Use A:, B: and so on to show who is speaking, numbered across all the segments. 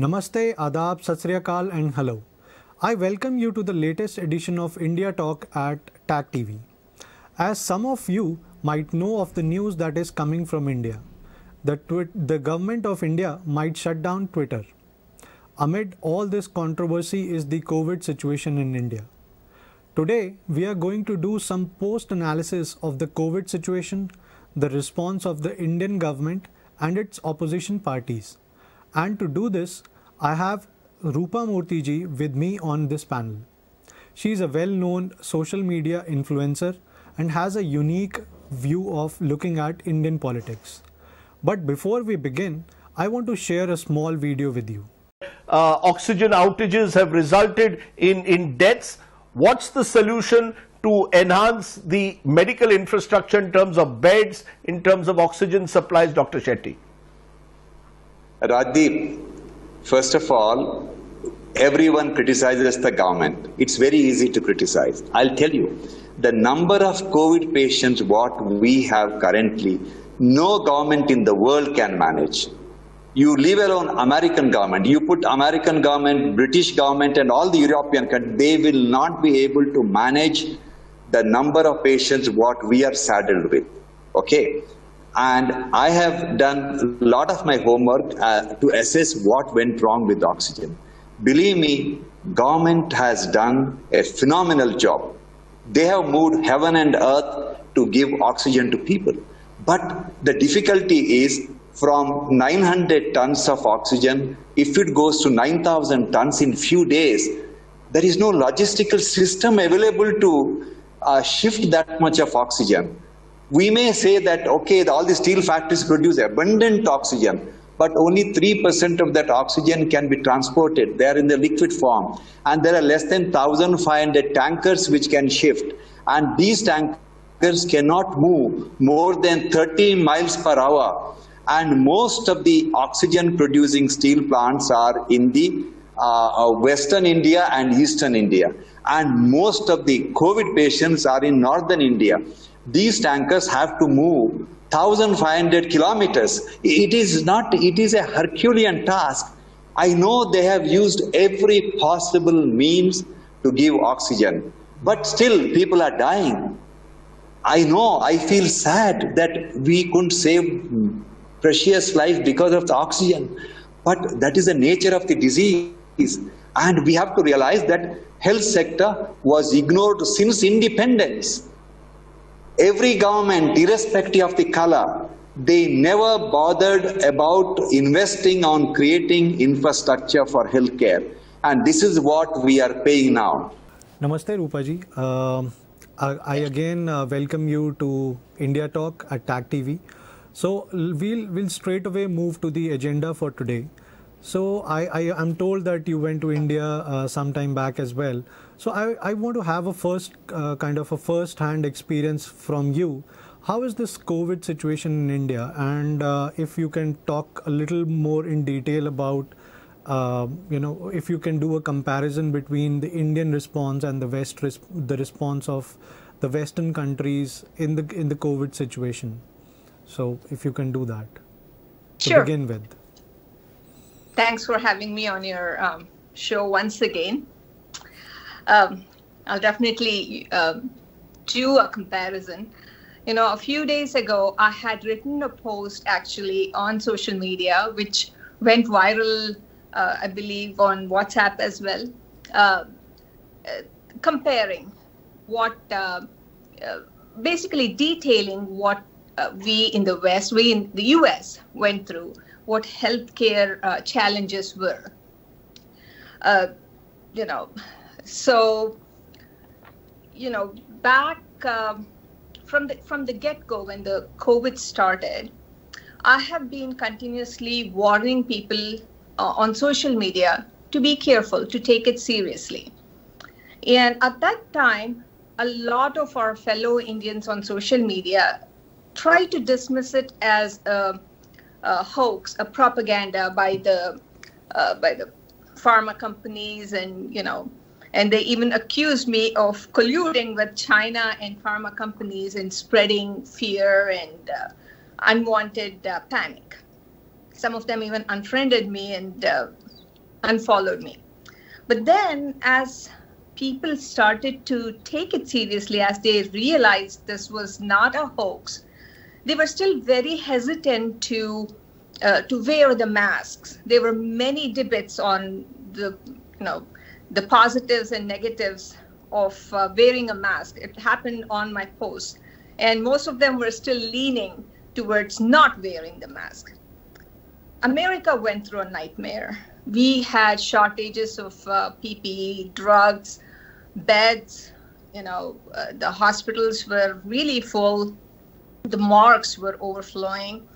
A: Namaste, Adab, Satsriyakal, and hello. I welcome you to the latest edition of India Talk at TAG TV. As some of you might know of the news that is coming from India, the, the government of India might shut down Twitter. Amid all this controversy is the COVID situation in India. Today, we are going to do some post analysis of the COVID situation, the response of the Indian government and its opposition parties. And to do this, I have Rupa Murthy ji with me on this panel. She is a well known social media influencer and has a unique view of looking at Indian politics. But before we begin, I want to share a small video with you.
B: uh, oxygen outages have resulted in, in deaths. What's the solution to enhance the medical infrastructure in terms of beds, in terms of oxygen supplies, Dr. Shetty?
C: Rajdeep, first of all, everyone criticizes the government. It's very easy to criticize. I'll tell you, the number of COVID patients what we have currently, no government in the world can manage. You leave alone American government, you put American government, British government and all the European countries, they will not be able to manage the number of patients what we are saddled with. Okay? And I have done a lot of my homework uh, to assess what went wrong with oxygen. Believe me, government has done a phenomenal job. They have moved heaven and earth to give oxygen to people. But the difficulty is from 900 tons of oxygen, if it goes to 9,000 tons in few days, there is no logistical system available to uh, shift that much of oxygen. We may say that, okay, all the steel factories produce abundant oxygen, but only 3% of that oxygen can be transported. They are in the liquid form. And there are less than 1,500 tankers which can shift. And these tankers cannot move more than 30 miles per hour. And most of the oxygen producing steel plants are in the uh, western India and eastern India. And most of the COVID patients are in northern India. These tankers have to move 1500 kilometers. It is not, it is a Herculean task. I know they have used every possible means to give oxygen, but still people are dying. I know, I feel sad that we couldn't save precious life because of the oxygen, but that is the nature of the disease. And we have to realize that health sector was ignored since independence every government, irrespective of the color, they never bothered about investing on creating infrastructure for healthcare. And this is what we are paying now.
A: Namaste, Rupa ji. Um, I, again uh, welcome you to India Talk at TAG TV. So we'll we'll straight away move to the agenda for today. So I, I am told that you went to India uh, some time back as well. So I, I want to have a first uh, kind of a first hand experience from you. How is this COVID situation in India? And uh, if you can talk a little more in detail about, uh, you know, if you can do a comparison between the Indian response and the West, res- the response of the Western countries in the in the COVID situation. So if you can do that to begin with.
D: Thanks for having me on your um, show once again. Um, I'll definitely um, do a comparison. You know, a few days ago, I had written a post actually on social media, which went viral, uh, I believe, on WhatsApp as well, uh, uh, comparing what, uh, uh, basically detailing what uh, we in the West, we in the US went through, what healthcare challenges were. You know, so you know, back um, from the from the get go when the COVID started, I have been continuously warning people uh, on social media to be careful, to take it seriously. And at that time, a lot of our fellow Indians on social media try to dismiss it as a, a hoax, a propaganda by the uh, by the pharma companies, and you know, and they even accused me of colluding with China and pharma companies in spreading fear and uh, unwanted uh, panic. Some of them even unfriended me and uh, unfollowed me. But then, as people started to take it seriously, as they realized this was not a hoax, they were still very hesitant to uh, to wear the masks. There were many debates on the you know the positives and negatives of uh, wearing a mask. It happened on my post, and most of them were still leaning towards not wearing the mask. America went through a nightmare. We had shortages of uh, PPE, drugs, beds. You know, uh, the hospitals were really full. The morgues were overflowing.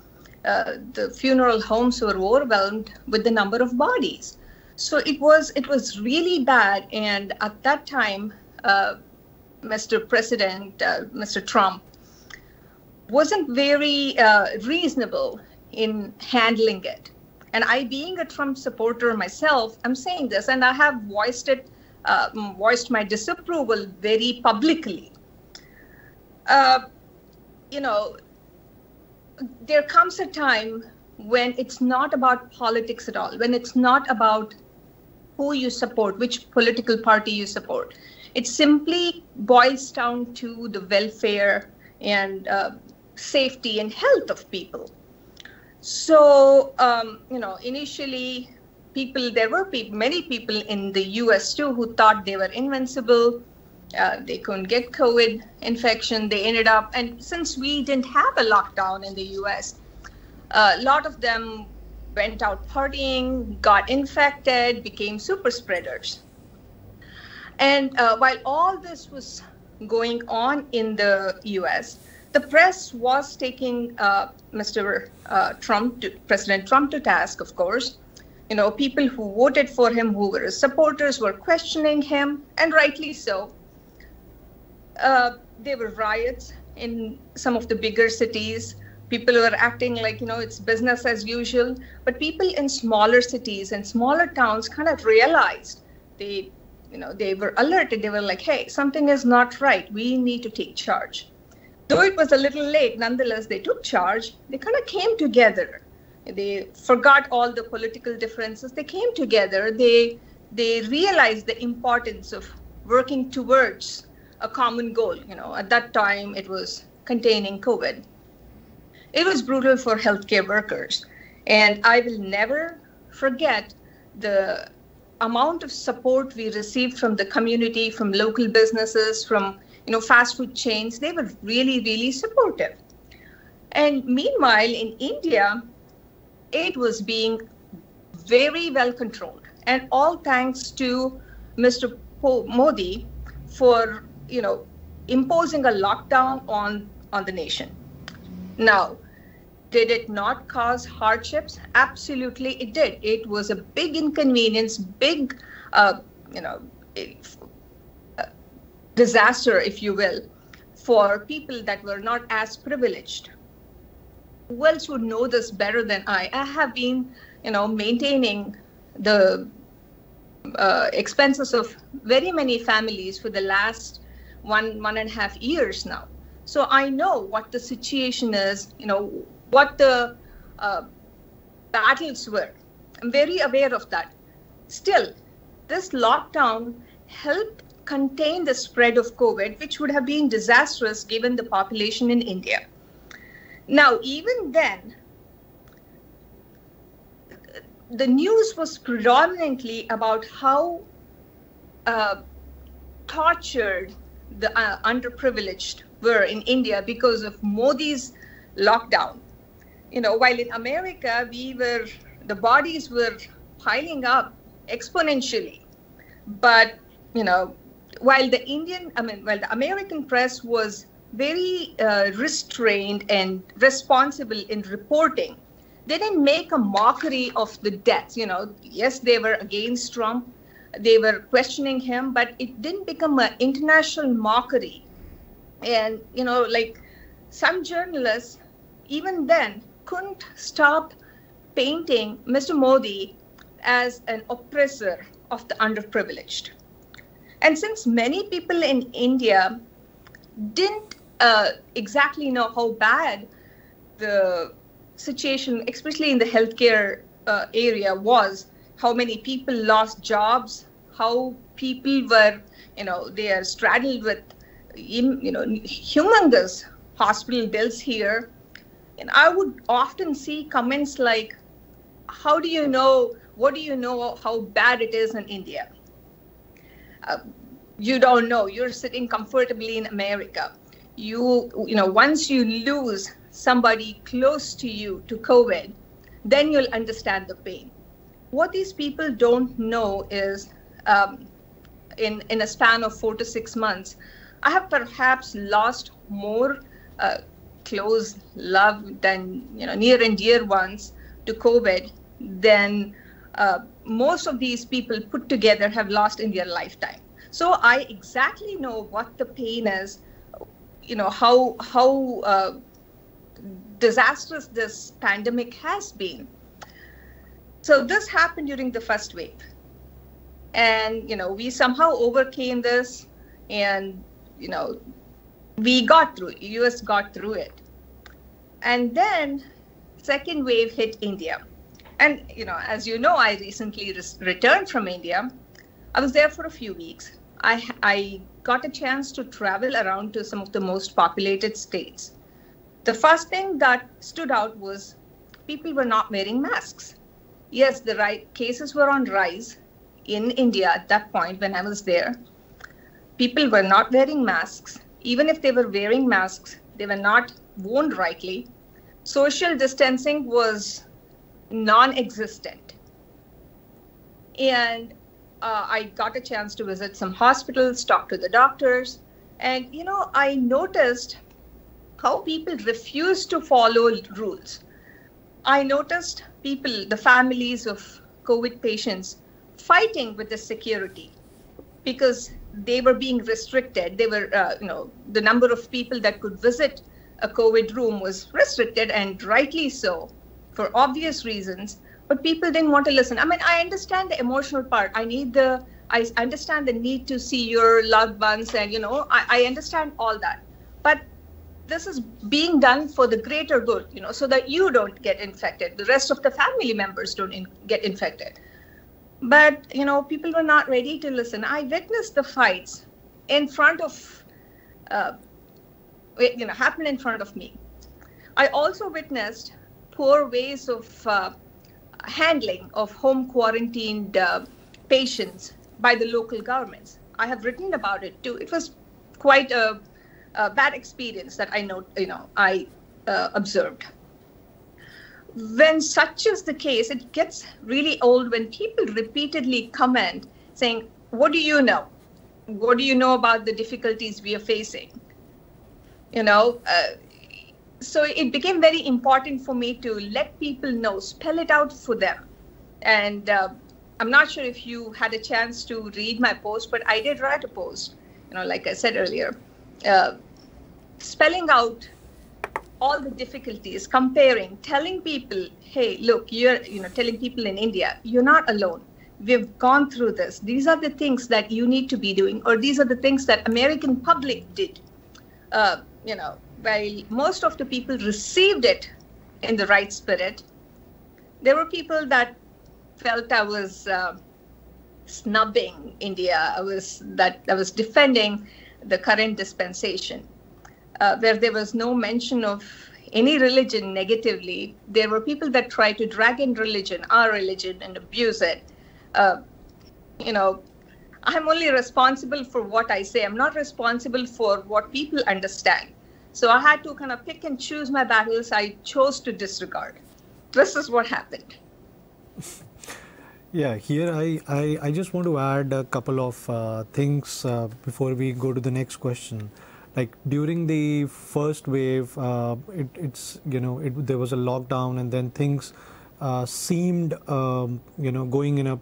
D: Uh, the funeral homes were overwhelmed with the number of bodies. So it was it was really bad. And at that time, uh, Mr. President, uh, Mr. Trump, wasn't very uh, reasonable in handling it. And I, being a Trump supporter myself, I'm saying this, and I have voiced it, uh, voiced my disapproval very publicly. Uh, you know, there comes a time when it's not about politics at all, when it's not about who you support, which political party you support. It simply boils down to the welfare and uh, safety and health of people. So, um, you know, initially, people, there were many people in the US too who thought they were invincible. Uh, they couldn't get COVID infection. They ended up, and since we didn't have a lockdown in the US, a lot of them went out partying, got infected, became super spreaders. And uh, while all this was going on in the US, the press was taking uh, Mr. Uh, Trump, to, President Trump, to task, of course. You know, people who voted for him, who were his supporters, were questioning him, and rightly so. Uh, there were riots in some of the bigger cities. People were acting like, you know, it's business as usual. But people in smaller cities and smaller towns kind of realized they, you know, they were alerted. They were like, hey, something is not right. We need to take charge though it was a little late, nonetheless, they took charge. They kind of came together. They forgot all the political differences. They came together. They they realized the importance of working towards a common goal. You know, at that time it was containing COVID. It was brutal for healthcare workers, and I will never forget the amount of support we received from the community, from local businesses, from you know, fast food chains, they were really, really supportive. And meanwhile, in India, it was being very well controlled. And all thanks to Mr. Modi for, you know, imposing a lockdown on, on the nation. Now, did it not cause hardships? Absolutely, it did. It was a big inconvenience, big, uh, you know, disaster, if you will, for people that were not as privileged. Who else would know this better than I? I have been, you know, maintaining the uh, expenses of very many families for the last one one and a half years now. So I know what the situation is. You know what the uh, battles were. I'm very aware of that. Still, this lockdown helped contain the spread of COVID, which would have been disastrous given the population in India. Now, even then, the news was predominantly about how uh, tortured the uh, underprivileged were in India because of Modi's lockdown. You know, while in America, we were, the bodies were piling up exponentially. But, you know, while the Indian, I mean, while the American press was very uh, restrained and responsible in reporting, they didn't make a mockery of the deaths. You know, yes, they were against Trump, they were questioning him, but it didn't become an international mockery. And you know, like some journalists, even then, couldn't stop painting Mr. Modi as an oppressor of the underprivileged. And since many people in India didn't uh, exactly know how bad the situation, especially in the healthcare uh, area, was, how many people lost jobs, how people were, you know, they are straddled with, you know, humongous hospital bills here. And I would often see comments like, how do you know, what do you know how bad it is in India? Uh, you don't know. You're sitting comfortably in America. You, you know, once you lose somebody close to you to COVID, then you'll understand the pain. What these people don't know is um, in, in a span of four to six months, I have perhaps lost more uh, close love than you know near and dear ones to COVID than uh, most of these people put together have lost in their lifetime. So I exactly know what the pain is, you know how how uh, disastrous this pandemic has been. So this happened during the first wave, and you know we somehow overcame this, and you know we got through. U.S. got through it, and then second wave hit India, and you know as you know, I recently returned from India. I was there for a few weeks. I, I got a chance to travel around to some of the most populated states. The first thing that stood out was people were not wearing masks. Yes, the right cases were on rise in India at that point when I was there. People were not wearing masks. Even if they were wearing masks, they were not worn rightly. Social distancing was non existent. And uh, I got a chance to visit some hospitals, talk to the doctors, and you know, I noticed how people refuse to follow rules. I noticed people, the families of COVID patients, fighting with the security because they were being restricted. They were, uh, you know, the number of people that could visit a COVID room was restricted, and rightly so, for obvious reasons but people didn't want to listen. I mean, I understand the emotional part. I need the, I understand the need to see your loved ones, and you know, I, I understand all that. But this is being done for the greater good, you know, so that you don't get infected, the rest of the family members don't in, get infected. But you know, people were not ready to listen. I witnessed the fights in front of, uh, you know, happen in front of me. I also witnessed poor ways of uh, handling of home quarantined uh, patients by the local governments. I have written about it too. It was quite a, a bad experience that I know, you know, I uh, observed. When such is the case, it gets really old when people repeatedly comment saying, "What do you know? What do you know about the difficulties we are facing?" You know, uh, so it became very important for me to let people know, spell it out for them. And uh, I'm not sure if you had a chance to read my post, but I did write a post, you know, like I said earlier, uh, spelling out all the difficulties, comparing, telling people, hey, look, you're, you know, telling people in India, you're not alone. We've gone through this. These are the things that you need to be doing, or these are the things that American public did. Uh, you know, while most of the people received it in the right spirit, there were people that felt I was uh, snubbing India. I was that I was defending the current dispensation, uh, where there was no mention of any religion negatively. There were people that tried to drag in religion, our religion, and abuse it. Uh, you know, I'm only responsible for what I say. I'm not responsible for what people understand. So I had to kind of pick and choose my battles. I chose to disregard. This is what happened.
A: Yeah, here I, I, I just want to add a couple of uh, things uh, before we go to the next question. Like during the first wave, uh, it, it's you know it, there was a lockdown, and then things uh, seemed um, you know going in a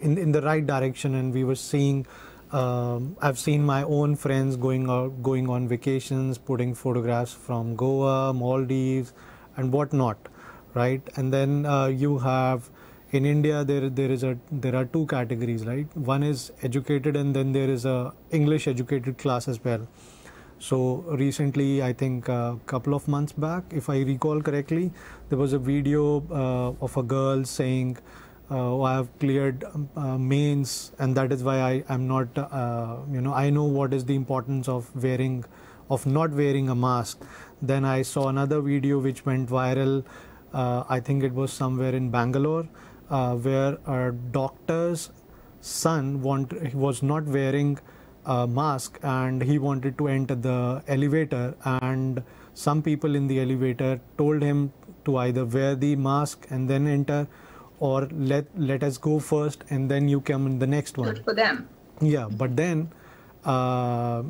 A: in in the right direction, and we were seeing um, I've seen my own friends going out, going on vacations, putting photographs from Goa, Maldives, and whatnot, right? And then uh, you have in India there there is a there are two categories, right? One is educated, and then there is a English educated class as well. So recently, I think a couple of months back, if I recall correctly, there was a video uh, of a girl saying uh, I have cleared um, uh, mains, and that is why I am not, uh, you know, I know what is the importance of wearing, of not wearing a mask. Then I saw another video which went viral. Uh, I think it was somewhere in Bangalore, uh, where a doctor's son want, he was not wearing a mask and he wanted to enter the elevator and some people in the elevator told him to either wear the mask and then enter or let let us go first and then you come in the next one
D: Good for them.
A: yeah but then uh,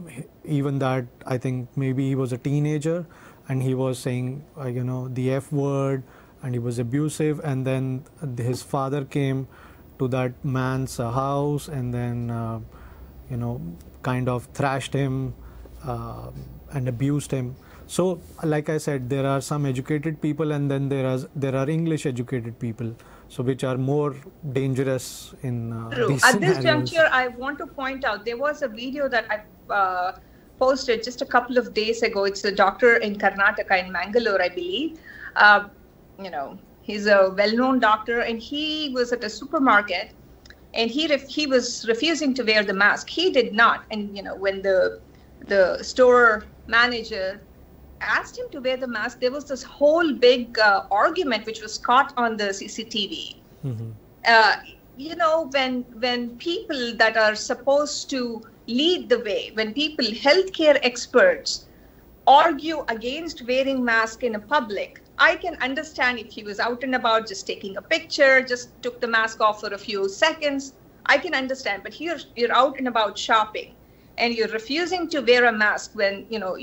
A: even that i think maybe he was a teenager and he was saying uh, you know the f word and he was abusive and then his father came to that man's uh, house and then uh, you know kind of thrashed him uh, and abused him so like i said there are some educated people and then there are there are english educated people so which are more dangerous in uh, these
D: At this juncture, I want to point out there was a video that I uh, posted just a couple of days ago. It's a doctor in Karnataka in Mangalore, I believe. Uh, you know, he's a well-known doctor, and he was at a supermarket, and he ref- he was refusing to wear the mask. He did not, and you know, when the the store manager asked him to wear the mask, there was this whole big uh, argument which was caught on the CCTV
A: Mhm.
D: uh, you know when when people that are supposed to lead the way when people healthcare experts argue against wearing mask in a public i can understand if he was out and about just taking a picture just took the mask off for a few seconds. I can understand but here you're out and about shopping and you're refusing to wear a mask when you know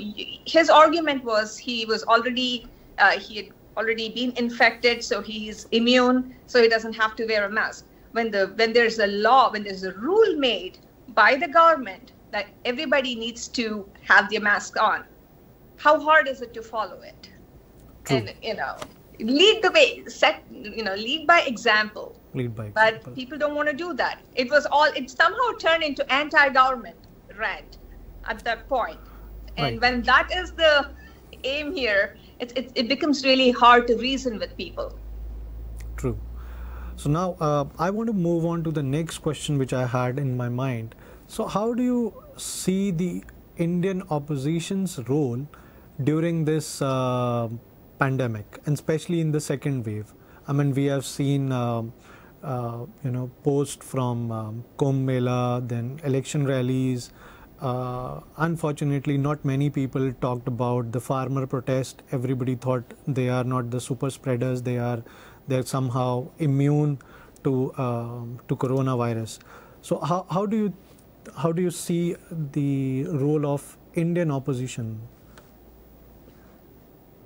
D: his argument was he was already uh, he had already been infected so he's immune so he doesn't have to wear a mask. When the when there's a law when there's a rule made by the government that everybody needs to have their mask on how hard is it to follow it
A: True.
D: and you know lead the way set you know lead by example
A: lead by
D: but
A: example.
D: people don't want to do that it was all it somehow turned into anti-government rant at that point and
A: Right.
D: when that is the aim here it, it, it becomes really hard to reason with people
A: True. So now uh, I want to move on to the next question which I had in my mind. So how do you see the Indian opposition's role during this uh, pandemic, and especially in the second wave? I mean, we have seen. um uh, you know, post from um, Kumbh Mela, then election rallies. Uh, unfortunately, not many people talked about the farmer protest. Everybody thought they are not the super spreaders. They are they're somehow immune to um, to coronavirus. So how how do you how do you see the role of Indian opposition?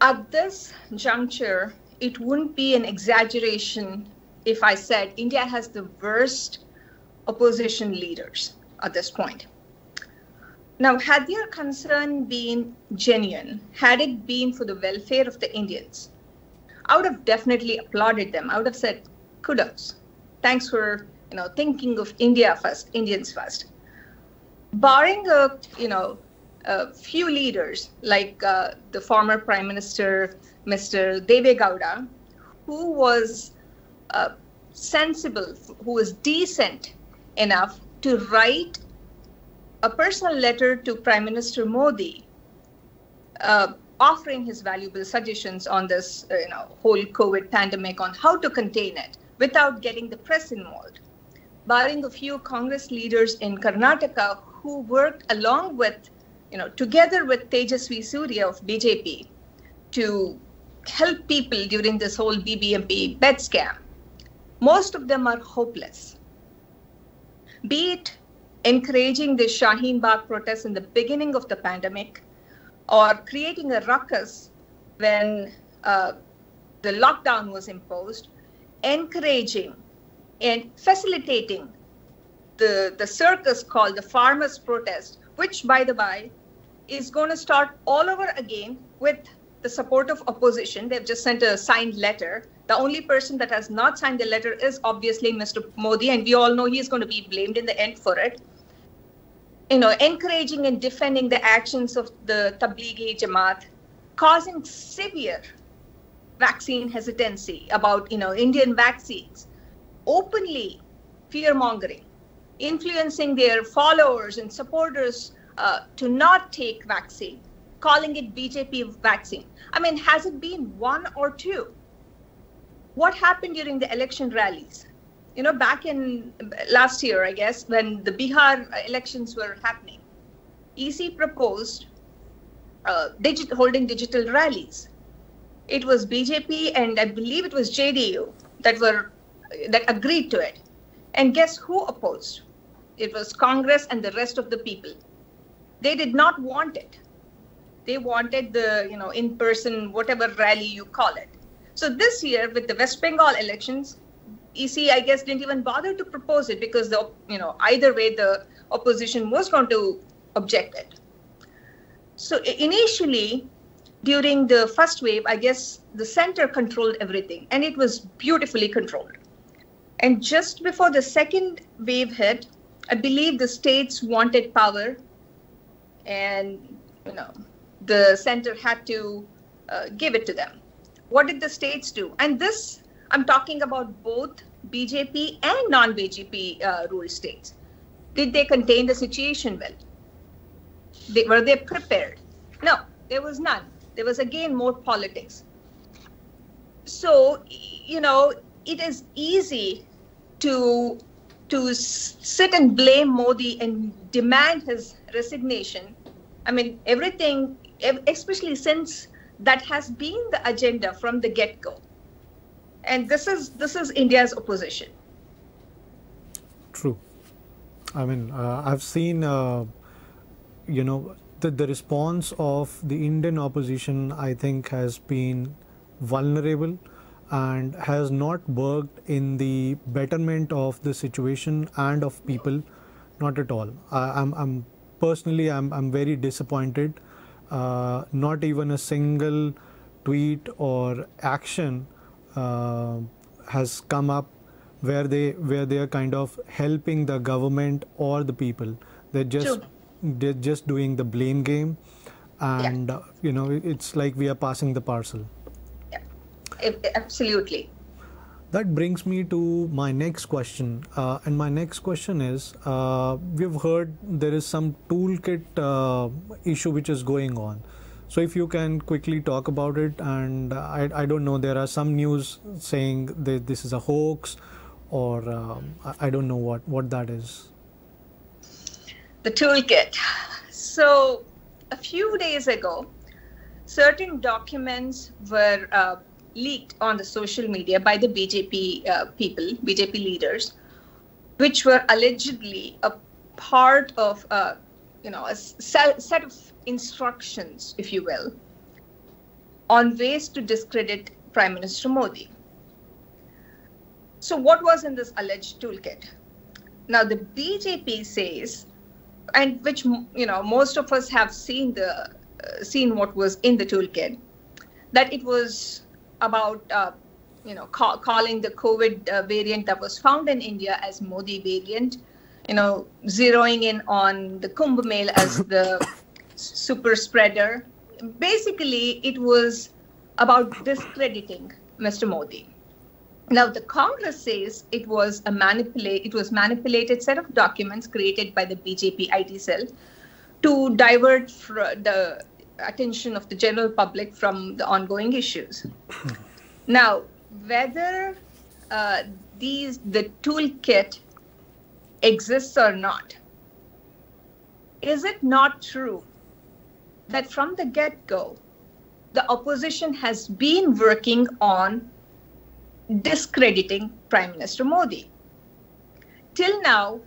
D: At this juncture it wouldn't be an exaggeration if i said india has the worst opposition leaders at this point now had their concern been genuine had it been for the welfare of the indians I would have definitely applauded them. I would have said, kudos. Thanks for, you know, thinking of India first, Indians first. Barring a, you know, a few leaders like uh, the former Prime Minister, Mr. Deve Gowda, who was uh, sensible, who was decent enough to write a personal letter to Prime Minister Modi uh, offering his valuable suggestions on this uh, you know whole covid pandemic on how to contain it without getting the press involved barring a few congress leaders in karnataka who worked along with you know together with tejasvi surya of bjp to help people during this whole bbmp bed scam most of them are hopeless. Be it encouraging the shaheen bagh protests in the beginning of the pandemic or creating a ruckus when uh, the lockdown was imposed, encouraging and facilitating the, the circus called the farmers' protest, which, by the by, is going to start all over again with the support of opposition. They've just sent a signed letter. The only person that has not signed the letter is obviously Mr. Modi, and we all know he's going to be blamed in the end for it you know, encouraging and defending the actions of the Tablighi Jamaat, causing severe vaccine hesitancy about, you know, Indian vaccines, openly fear mongering, influencing their followers and supporters uh, to not take vaccine, calling it BJP vaccine. I mean, has it been one or two? What happened during the election rallies? You know, back in last year, I guess, when the Bihar elections were happening, EC proposed uh, digit, holding digital rallies. It was BJP and I believe it was JDU that were that agreed to it. And guess who opposed? It was Congress and the rest of the people. They did not want it. They wanted the, you know, in-person, whatever rally you call it. So this year, with the West Bengal elections, EC, I guess, didn't even bother to propose it because the, you know, either way, the opposition was going to object it. So initially, during the first wave, I guess the center controlled everything, and it was beautifully controlled. And just before the second wave hit, I believe the states wanted power, and you know the center had to uh, give it to them. What did the states do? And this, I'm talking about both BJP and non-BJP uh, states. Did they contain the situation well? They, were they prepared? No, there was none. There was again more politics. So, you know, it is easy to to sit and blame Modi and demand his resignation. I mean, everything, especially since that has been the agenda from the get-go, and this is this is India's opposition.
A: True. I mean, uh, I've seen, uh, you know, the, the response of the Indian opposition, I think, has been vulnerable and has not worked in the betterment of the situation and of people not at all. I, am I'm, I'm personally I'm, I'm very disappointed. Uh, not even a single tweet or action uh, has come up where they where they are kind of helping the government or the people. They're just
D: True.
A: they're just doing the blame game. And
D: Yeah.
A: uh, you know it's like we are passing the parcel
D: Absolutely.
A: That brings me to my next question. Uh, and my next question is uh, we've heard there is some toolkit uh, issue which is going on. So, if you can quickly talk about it, and I, I don't know, there are some news saying that this is a hoax, or um, I, I don't know what, what that is.
D: the toolkit. So, a few days ago, certain documents were uh, leaked on the social media by the BJP uh, people, BJP leaders, which were allegedly a part of, uh, you know, a set, of instructions, if you will, on ways to discredit Prime Minister Modi. So, what was in this alleged toolkit? Now, the BJP says and which you know most of us have seen the uh, seen what was in the toolkit that it was about uh, you know ca- calling the covid uh, variant that was found in india as modi variant you know zeroing in on the kumbh mela as the super spreader. Basically it was about discrediting mr modi. Now, the Congress says it was a manipulate it was manipulated set of documents created by the BJP IT cell to divert fr- the attention of the general public from the ongoing issues. now, whether uh, these the toolkit exists or not, is it not true that from the get-go, the opposition has been working on discrediting Prime Minister Modi. Till now,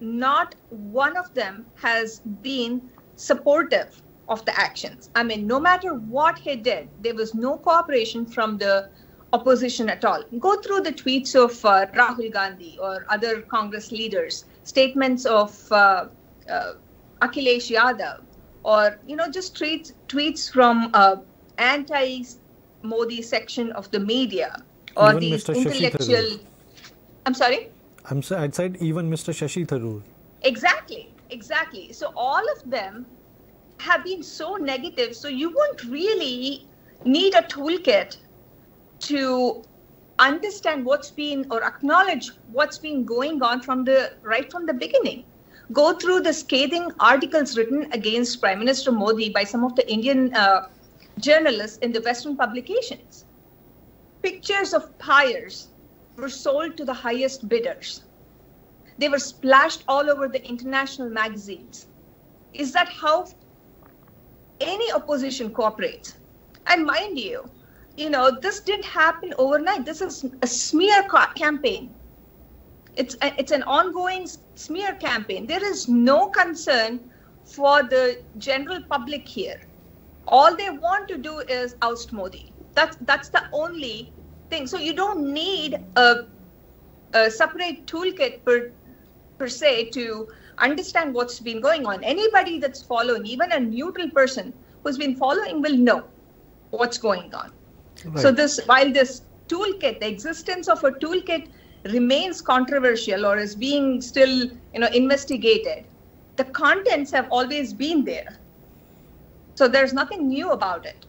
D: not one of them has been supportive of the actions. I mean, no matter what he did, there was no cooperation from the opposition at all. Go through the tweets of uh, Rahul Gandhi or other Congress leaders, statements of uh, uh, Akhilesh Yadav, or you know, just tweets tweets from uh, anti-Modi section of the media or
A: Even
D: these
A: Mr.
D: Intellectual. I'm sorry.
A: I'm s- I'd said even Mr. Shashi Tharoor.
D: Exactly, exactly. So all of them have been so negative. So you won't really need a toolkit to understand what's been or acknowledge what's been going on from the right from the beginning. Go through the scathing articles written against Prime Minister Modi by some of the Indian uh, journalists in the Western publications. Pictures of pyres were sold to the highest bidders. They were splashed all over the international magazines. Is that how any opposition cooperates? And mind you, you know, this didn't happen overnight. This is a smear campaign. It's, a, it's an ongoing smear campaign. There is no concern for the general public here. All they want to do is oust Modi. That's, that's the only thing. So you don't need a, a separate toolkit per, per se to understand what's been going on. Anybody that's following, even a neutral person who's been following, will know what's going on. Right. So this, while this toolkit, the existence of a toolkit remains controversial or is being still, you know, investigated, the contents have always been there. So there's nothing new about it.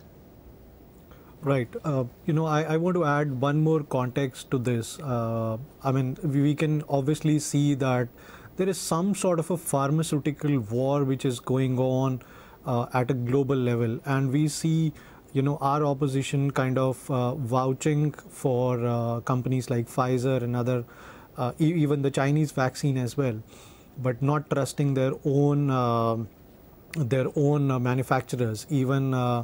A: Right. Uh, you know, I, I want to add one more context to this. Uh, I mean, we, we can obviously see that there is some sort of a pharmaceutical war which is going on uh, at a global level, and we see you know our opposition kind of uh, vouching for uh, companies like Pfizer and other uh, e- even the Chinese vaccine as well, but not trusting their own uh, their own uh, manufacturers. Even uh,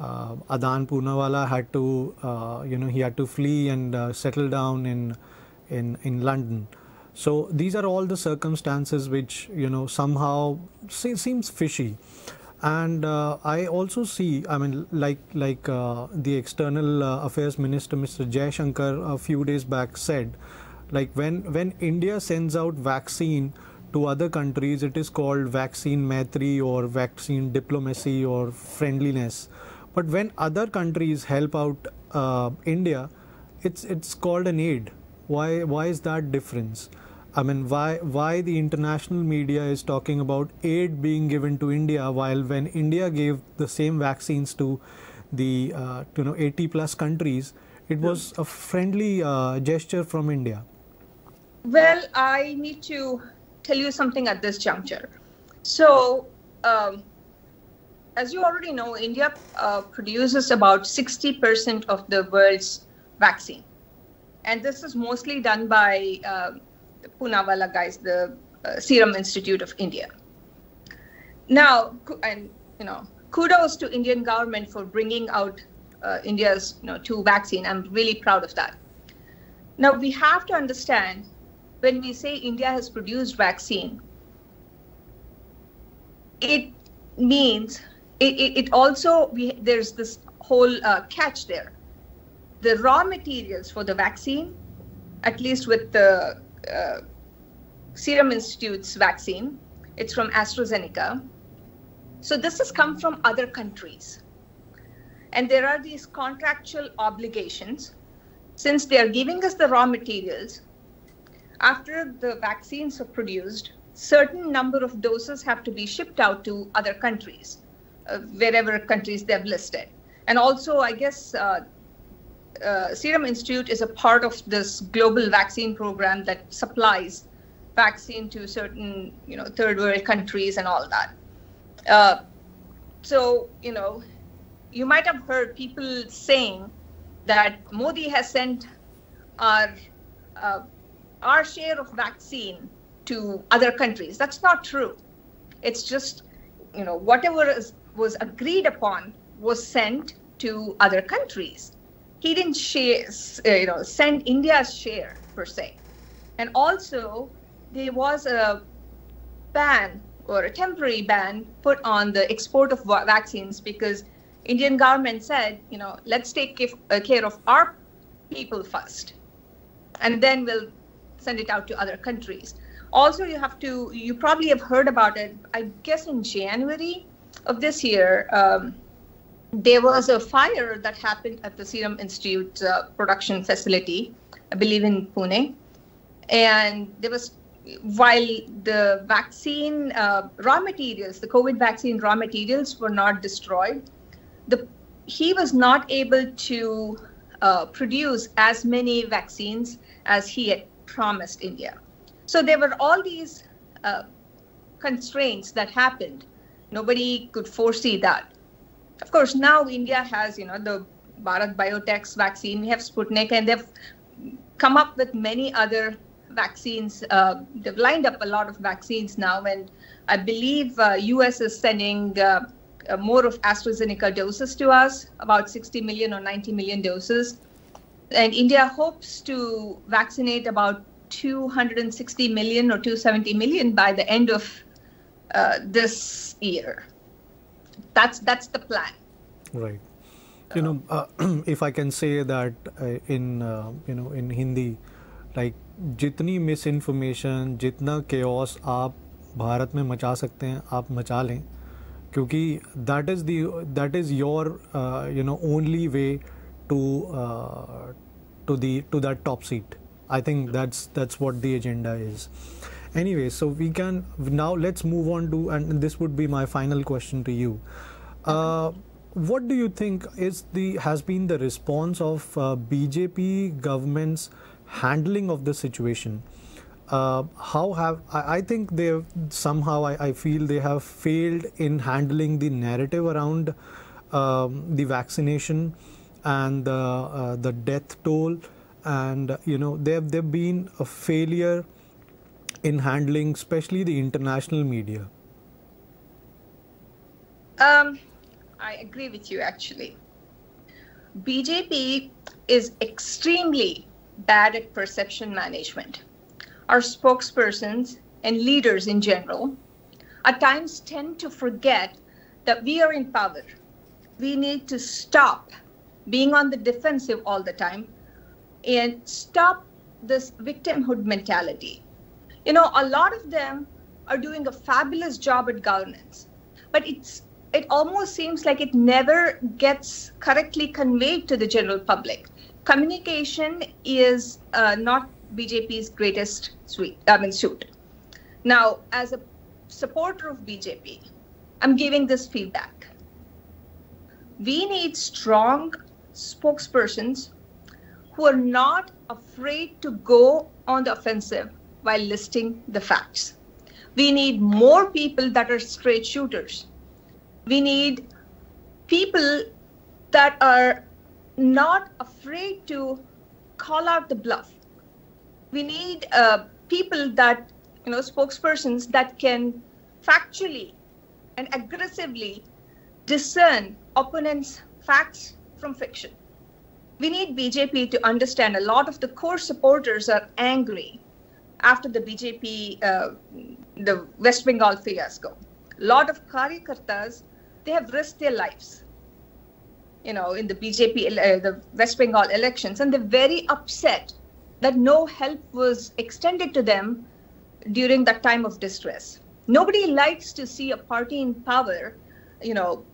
A: Adar Poonawalla had to you know he had to flee and settle down in in in London. So these are all the circumstances which you know somehow seems fishy and uh, I also see, I mean, like like uh, the external uh, affairs minister, Mr. Jaishankar, a few days back said, like when when India sends out vaccine to other countries, it is called vaccine maitri or vaccine diplomacy or friendliness. But when other countries help out uh, India, it's it's called an aid. Why why is that difference? I mean, why why the international media is talking about aid being given to India, while when India gave the same vaccines to the uh, you know 80 plus countries, it was a friendly uh, gesture from India.
D: Well, I need to tell you something at this juncture. So, um, as you already know, India uh, produces about 60% of the world's vaccine. And this is mostly done by the Poonawalla guys, the uh, Serum Institute of India. Now, and you know, kudos to Indian government for bringing out uh, India's you know two vaccine. I'm really proud of that. Now we have to understand when we say India has produced vaccine, it means it, it, it also we, there's this whole uh, catch there. The raw materials for the vaccine, at least with the uh, Serum Institute's vaccine. It's from AstraZeneca. So this has come from other countries. And there are these contractual obligations. Since they are giving us the raw materials, after the vaccines are produced, certain number of doses have to be shipped out to other countries, uh, wherever countries they've listed. And also, I guess uh, uh, Serum Institute is a part of this global vaccine program that supplies vaccine to certain, you know, third world countries and all that. Uh, so, you know, you might have heard people saying that Modi has sent our uh, our share of vaccine to other countries. That's not true. It's just, you know, whatever is, was agreed upon was sent to other countries he didn't share, uh, you know, send India's share per se. And also, there was a ban or a temporary ban put on the export of vaccines because Indian government said, you know, let's take uh, care of our people first, and then we'll send it out to other countries. Also, you have to, you probably have heard about it. I guess in January of this year. Um, there was a fire that happened at the Serum Institute uh, production facility, I believe in Pune. And there was, while the vaccine uh, raw materials, the COVID vaccine raw materials were not destroyed, the, he was not able to uh, produce as many vaccines as he had promised India. So there were all these uh, constraints that happened. Nobody could foresee that. Of course, now India has, you know, the Bharat Biotech's vaccine. We have Sputnik, and they've come up with many other vaccines. Uh, they've lined up a lot of vaccines now, and I believe uh, US is sending uh, uh, more of AstraZeneca doses to us, about 60 million or 90 million doses. And India hopes to vaccinate about 260 million or 270 million by the end of uh, this year That's that's the plan.
A: Right. You know, uh, if I can say that uh, in uh, you know in Hindi, like जितनी miss information जितना chaos आप भारत में मचा सकते हैं आप मचा लें क्योंकि that is the that is your you know only way to to the to that top seat I think that's that's what the agenda is. Anyway, so we can now let's move on to and this would be my final question to you. Uh, what do you think is the has been the response of uh, BJP government's handling of the situation? Uh, how have I, I think they somehow I, I, feel they have failed in handling the narrative around um, the vaccination and uh, the death toll and you know they've they've been a failure in handling especially the international media?
D: Um i agree with you actually. Bjp is extremely bad at perception management. Our spokespersons and leaders in general at times tend to forget that we are in power. We need to stop being on the defensive all the time and stop this victimhood mentality. You know, a lot of them are doing a fabulous job at governance, but it's it almost seems like it never gets correctly conveyed to the general public. Communication is uh, not BJP's greatest suite, I mean, suit. Now, as a supporter of BJP, I'm giving this feedback. We need strong spokespersons who are not afraid to go on the offensive while listing the facts. We need more people that are straight shooters. We need people that are not afraid to call out the bluff. We need uh, people that, you know, spokespersons that can factually and aggressively discern opponents' facts from fiction we need BJP to understand a lot of the core supporters are angry after the BJP, uh, the West Bengal fiasco. A lot of Karyakartas, they have risked their lives, you know, in the BJP, uh, the West Bengal elections, and they're very upset that no help was extended to them during that time of distress. Nobody likes to see a party in power, you know,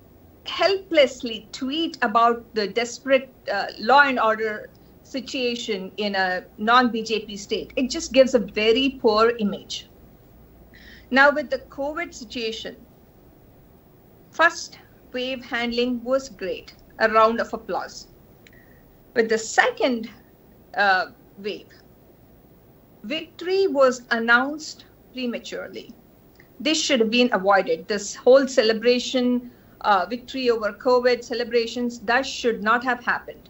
D: helplessly tweet about the desperate uh, law and order situation in a non BJP state. It just gives a very poor image. Now, with the COVID situation, first wave handling was great, a round of applause. With the second uh, wave, victory was announced prematurely. This should have been avoided. This whole celebration uh, victory over COVID celebrations, that should not have happened.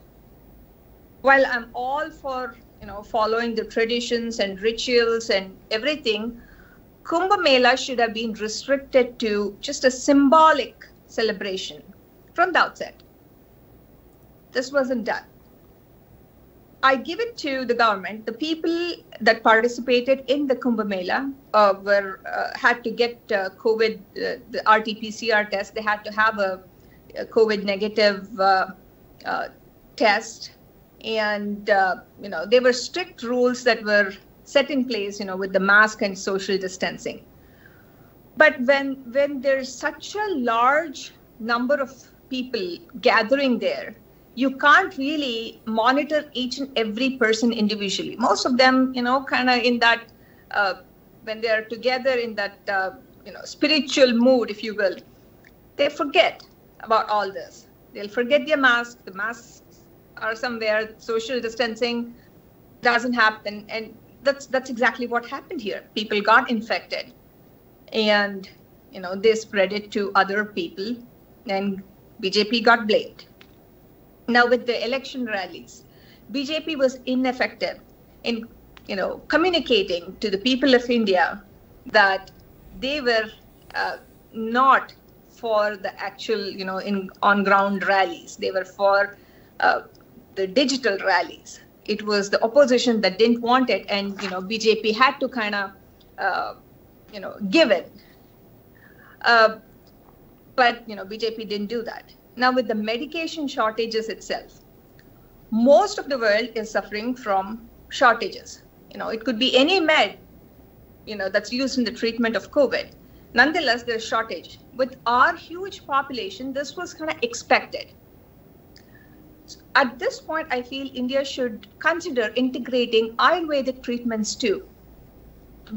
D: While I'm all for you know following the traditions and rituals and everything, Kumbh Mela should have been restricted to just a symbolic celebration from the outset. This wasn't done. I give it to the government. The people that participated in the Kumbh Mela uh, were uh, had to get uh, COVID, uh, the RT-PCR test. They had to have a, a COVID negative uh, uh, test, and you know there were strict rules that were set in place. You know, with the mask and social distancing. But when when there's such a large number of people gathering there, you can't really monitor each and every person individually. Most of them, you know, kind of in that uh, when they are together in that uh, you know spiritual mood, if you will, they forget about all this. They'll forget their mask. The masks are somewhere, social distancing doesn't happen, and that's that's exactly what happened here. People got infected, and you know they spread it to other people, and BJP got blamed. Now with the election rallies, BJP was ineffective in you know communicating to the people of India that they were uh, not for the actual you know in on ground rallies. They were for uh, the digital rallies. It was the opposition that didn't want it, and you know BJP had to kind of uh, you know give it. Uh, but you know BJP didn't do that. Now with the medication shortages itself, most of the world is suffering from shortages. You know, it could be any med, you know, that's used in the treatment of COVID. Nonetheless, there's shortage. With our huge population, this was kind of expected. At this point, I feel India should consider integrating Ayurvedic treatments too.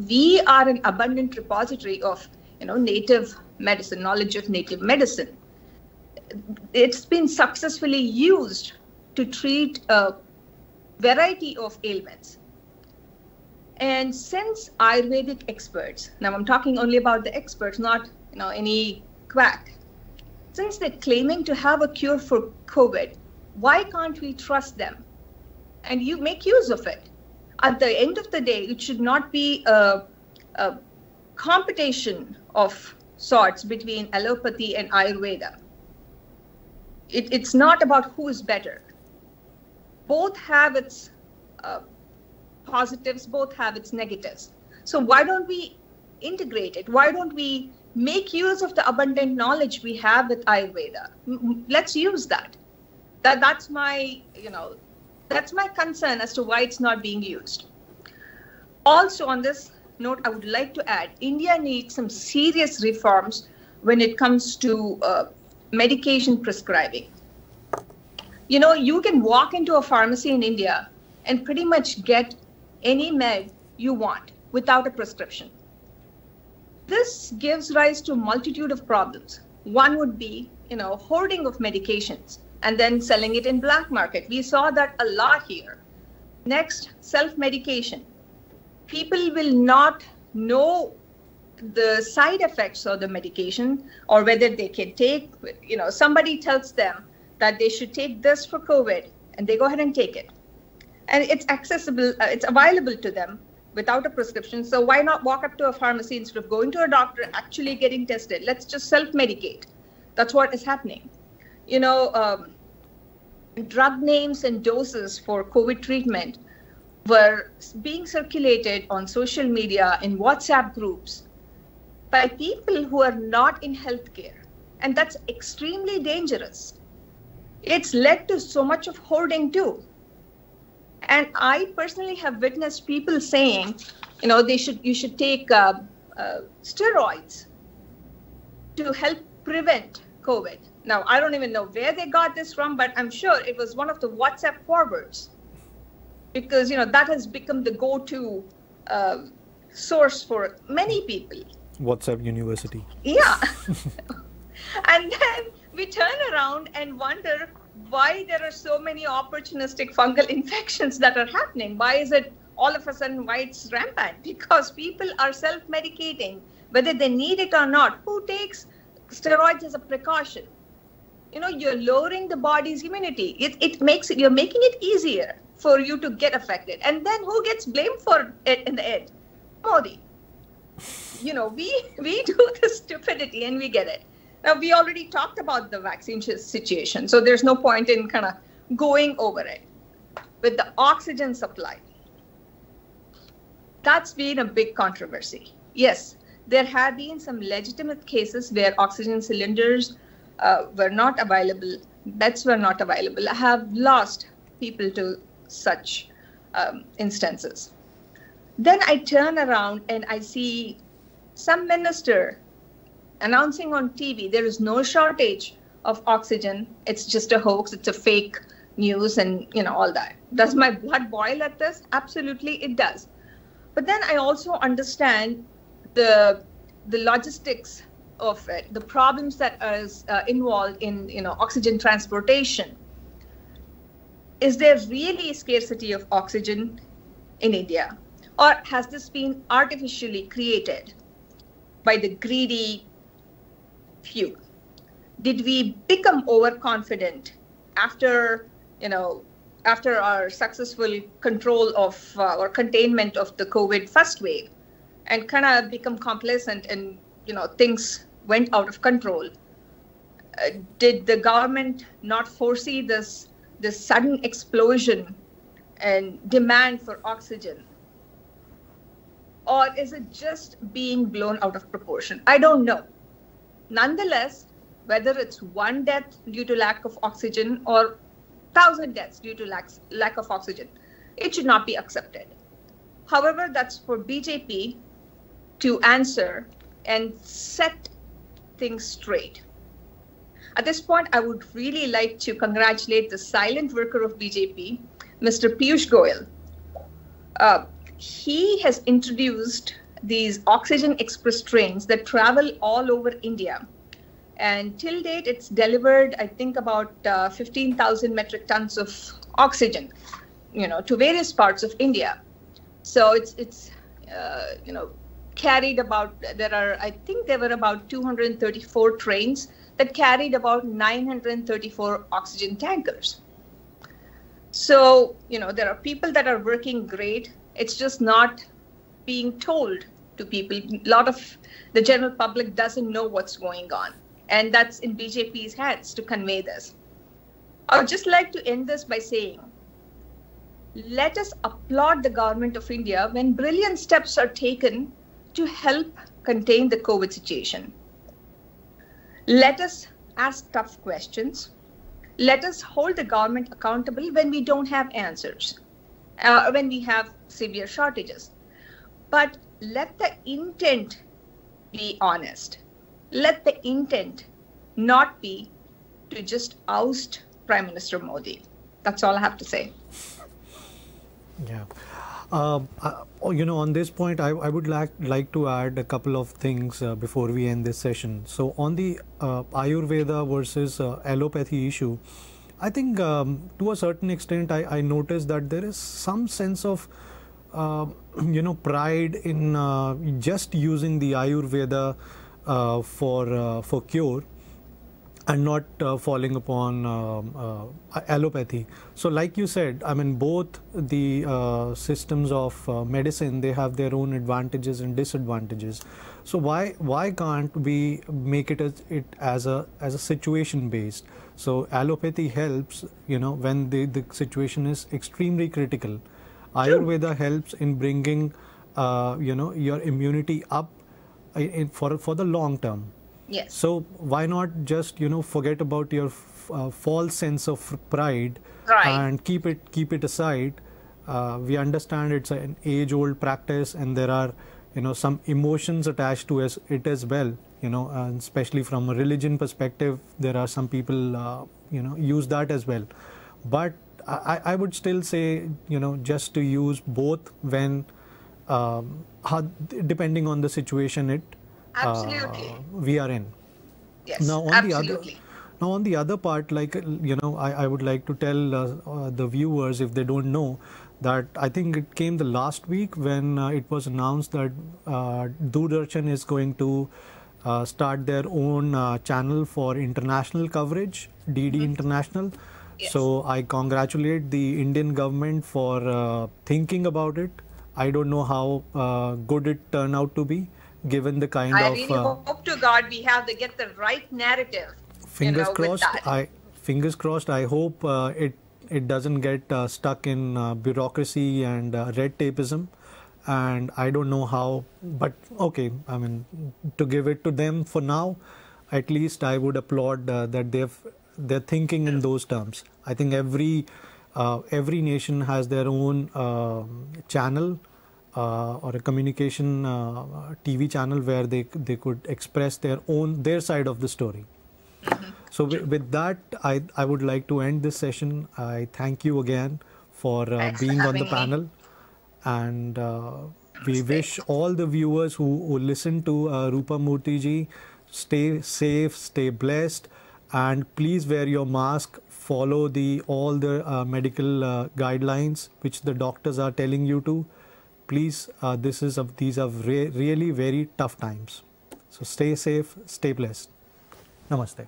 D: We are an abundant repository of, you know, native medicine, knowledge of native medicine. It's been successfully used to treat a variety of ailments. And since Ayurvedic experts, now I'm talking only about the experts, not you know any quack, since they're claiming to have a cure for COVID, why can't we trust them? And you make use of it. At the end of the day, it should not be a, a competition of sorts between allopathy and Ayurveda. It, it's not about who is better. Both have its uh, positives, both have its negatives. So why don't we integrate it? Why don't we make use of the abundant knowledge we have with Ayurveda? Let's use that. That that's my you know that's my concern as to why it's not being used. Also on this note, I would like to add India needs some serious reforms when it comes to uh, medication prescribing. You know, you can walk into a pharmacy in India and pretty much get any med you want without a prescription. This gives rise to a multitude of problems. One would be, you know, hoarding of medications and then selling it in black market. We saw that a lot here. Next, self-medication. People will not know the side effects of the medication or whether they can take, you know, somebody tells them that they should take this for COVID and they go ahead and take it and it's accessible, uh, it's available to them without a prescription. So why not walk up to a pharmacy instead of going to a doctor, actually getting tested? Let's just self-medicate. That's what is happening. You know, um, drug names and doses for COVID treatment were being circulated on social media in WhatsApp groups by people who are not in healthcare. And that's extremely dangerous. It's led to so much of hoarding too. And I personally have witnessed people saying, you know, they should you should take uh, uh, steroids to help prevent COVID. Now, I don't even know where they got this from, but I'm sure it was one of the WhatsApp forwards because you know that has become the go-to uh, source for many people.
A: WhatsApp University.
D: Yeah. and then we turn around and wonder why there are so many opportunistic fungal infections that are happening. Why is it all of a sudden why it's rampant? Because people are self-medicating, whether they need it or not. Who takes steroids as a precaution? You know, you're lowering the body's immunity. It, it makes it, you're making it easier for you to get affected. And then who gets blamed for it in the end? Modi. You know, we we do the stupidity and we get it. Now, we already talked about the vaccine situation, so there's no point in kind of going over it. With the oxygen supply, that's been a big controversy. Yes, there have been some legitimate cases where oxygen cylinders uh, were not available, beds were not available. I have lost people to such um, instances. Then I turn around and I see some minister announcing on TV there is no shortage of oxygen. It's just a hoax. It's a fake news, and you know all that. Does my blood boil at this? Absolutely, it does. But then I also understand the the logistics of it, the problems that is uh, involved in you know oxygen transportation. is there really scarcity of oxygen in India? Or has this been artificially created by the greedy few? Did we become overconfident after, you know, after our successful control of uh, or containment of the COVID first wave and kind of become complacent and, you know, things went out of control? Uh, did the government not foresee this this sudden explosion and demand for oxygen? Or is it just being blown out of proportion? I don't know. Nonetheless, whether it's one death due to lack of oxygen or thousand deaths due to lack, lack of oxygen, it should not be accepted. However, that's for BJP to answer and set things straight. At this point, I would really like to congratulate the silent worker of BJP, Mr. Piyush Goyal. Uh, he has introduced these oxygen express trains that travel all over India. And till date, it's delivered, I think, about uh, 15,000 metric tons of oxygen, you know, to various parts of India. So it's it's uh, you know carried about there are I think there were about 234 trains that carried about 934 oxygen tankers. So, you know, there are people that are working great. It's just not being told to people. A lot of the general public doesn't know what's going on. And that's in BJP's hands to convey this. I would just like to end this by saying let us applaud the government of India when brilliant steps are taken to help contain the COVID situation. Let us ask tough questions. Let us hold the government accountable when we don't have answers, uh, when we have severe shortages. But let the intent be honest. Let the intent not be to just oust Prime Minister Modi. That's all I have to say.
A: Yeah. Uh, uh, you know, on this point, I, I would like like to add a couple of things uh, before we end this session. So, on the uh, Ayurveda versus uh, allopathy issue, I think um, to a certain extent, I, I noticed that there is some sense of uh, you know pride in just using the Ayurveda for for cure and not uh, falling upon um, uh, allopathy. So, like you said, I mean, both the uh, systems of uh, medicine they have their own advantages and disadvantages. So, why why can't we make it as it as a as a situation based? So, allopathy helps, you know, when the the situation is extremely critical. Ayurveda helps in bringing, uh, you know, your immunity up uh, in, for for the long term.
D: Yes.
A: So why not just you know forget about your uh, false sense of pride
D: right.
A: and keep it keep it aside. Uh, we understand it's an age-old practice, and there are you know some emotions attached to it as well. You know, and especially from a religion perspective, there are some people uh, you know use that as well. But I, I would still say you know just to use both when um, depending on the situation it
D: Absolutely.
A: Uh, we are in.
D: Yes,
A: now on
D: absolutely.
A: the other now on the other part like you know i, I would like to tell uh, uh, the viewers if they don't know that i think it came the last week when uh, it was announced that uh, doordarshan is going to uh, start their own uh, channel for international coverage dd mm-hmm. international
D: yes.
A: so i congratulate the indian government for thinking about it i don't know how good it turned out to be given the kind
D: I
A: of.
D: I really uh, hope to God we have to get the right narrative.
A: Fingers
D: you know,
A: crossed. I fingers crossed. I hope uh, it it doesn't get uh, stuck in uh, bureaucracy and uh, red tapeism. And I don't know how, but okay. I mean, to give it to them for now, at least I would applaud uh, that they've they're thinking in those terms. I think every every nation has their own um, channel uh, or a communication uh, TV channel where they they could express their own their side of the story.
D: Mm-hmm.
A: So with, that, I I would like to end this session. I thank you again for uh, being
D: for
A: on the
D: me.
A: panel, and uh, we wish all the viewers who, who listen to uh, Rupa Murthy ji stay safe, stay blessed, and please wear your mask follow the all the uh, medical uh, guidelines which the doctors are telling you to please uh, this is these are re- really very tough times. So stay safe stay blessed. Namaste